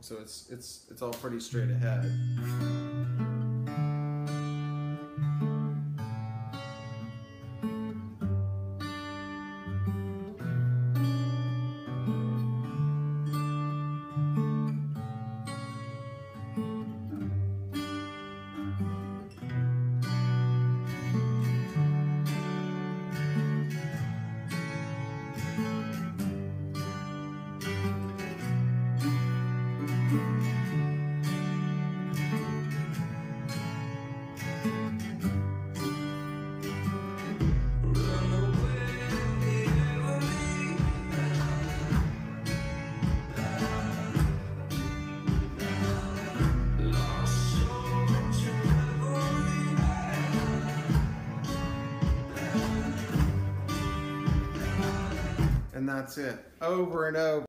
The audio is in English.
so it's it's it's all pretty straight ahead. And that's it. Over and over.